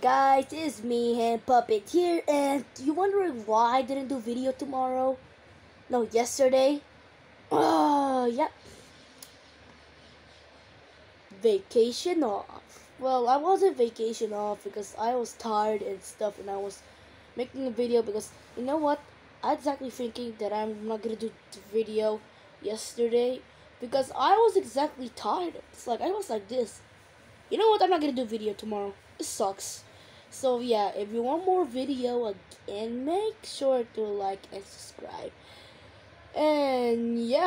guys, it's me, Hand Puppet here, and you wondering why I didn't do video tomorrow? No, yesterday? Oh, yeah. Vacation off. Well, I wasn't vacation off because I was tired and stuff, and I was making a video because, you know what? I was exactly thinking that I'm not gonna do the video yesterday because I was exactly tired. It's like, I was like this. You know what? I'm not gonna do video tomorrow. It sucks. So yeah, if you want more video again, make sure to like and subscribe. And yeah,